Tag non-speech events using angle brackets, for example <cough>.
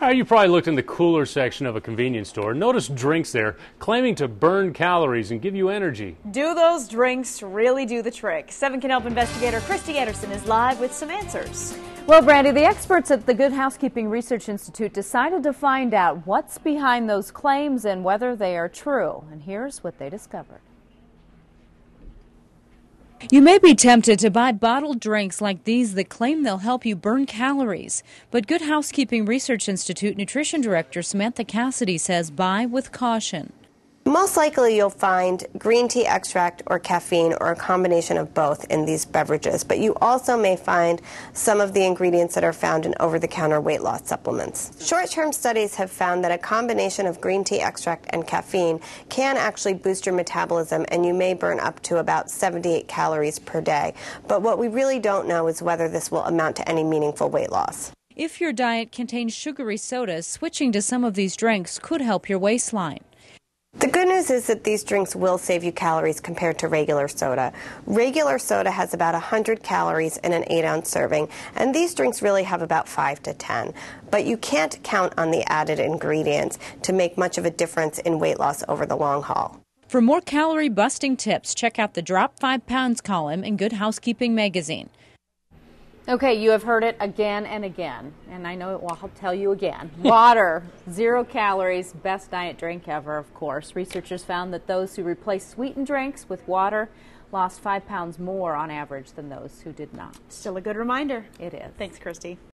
Uh, you probably looked in the cooler section of a convenience store. Notice drinks there claiming to burn calories and give you energy. Do those drinks really do the trick? 7 Can Help investigator Kristi Andersen is live with some answers. Well, Brandy, the experts at the Good Housekeeping Research Institute decided to find out what's behind those claims and whether they are true. And here's what they discovered. You may be tempted to buy bottled drinks like these that claim they'll help you burn calories. But Good Housekeeping Research Institute Nutrition Director Samantha Cassetty says buy with caution. Most likely you'll find green tea extract or caffeine or a combination of both in these beverages, but you also may find some of the ingredients that are found in over-the-counter weight loss supplements. Short-term studies have found that a combination of green tea extract and caffeine can actually boost your metabolism and you may burn up to about 78 calories per day. But what we really don't know is whether this will amount to any meaningful weight loss. If your diet contains sugary sodas, switching to some of these drinks could help your waistline. Good news is that these drinks will save you calories compared to regular soda. Regular soda has about 100 calories in an 8 ounce serving, and these drinks really have about 5 to 10. But you can't count on the added ingredients to make much of a difference in weight loss over the long haul. For more calorie busting tips, check out the Drop 5 Pounds column in Good Housekeeping magazine. Okay, you have heard it again and again, and I know it, well, I'll tell you again. <laughs> Water, zero calories, best diet drink ever, of course. Researchers found that those who replaced sweetened drinks with water lost five pounds more on average than those who did not. Still a good reminder. It is. Thanks, Kristi.